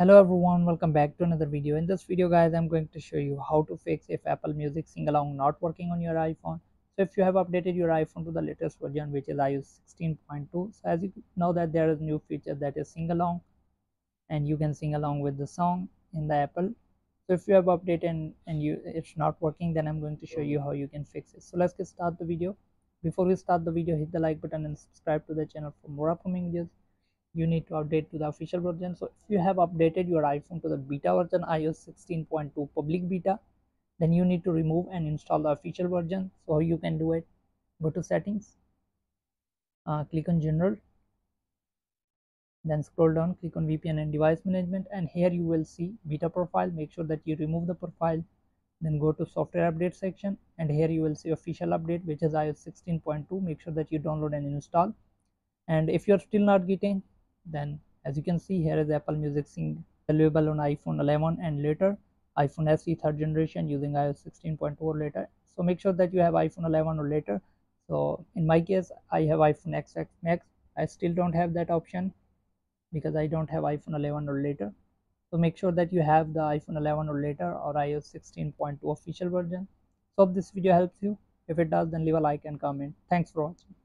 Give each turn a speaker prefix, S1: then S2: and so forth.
S1: hello everyone welcome back to another video. In this video guys i'm going to show you how to fix if apple music sing along not working on your iphone. So if you have updated your iphone to the latest version which is ios 16.2 so as you know that there is new feature that is sing along and you can sing along with the song in the apple. So if you have updated and, and you it's not working then i'm going to show you how you can fix it. So let's get start the video. Before we start the video hit the like button and subscribe to the channel for more upcoming videos you need to update to the official version. So if you have updated your iphone to the beta version ios 16.2 public beta then you need to remove and install the official version. So you can do it. Go to settings uh, click on general then scroll down click on vpn and device management and here you will see beta profile. Make sure that you remove the profile then go to software update section and here you will see official update which is ios 16.2 make sure that you download and install. And if you're still not getting then as you can see here is apple music sing available on iphone 11 and later iphone se third generation using ios 16.4 later. So make sure that you have iphone 11 or later. So in my case i have iphone xs max. I still don't have that option because i don't have iphone 11 or later. So make sure that you have the iphone 11 or later or ios 16.2 official version. So if this video helps you. If it does then leave a like and comment. Thanks for watching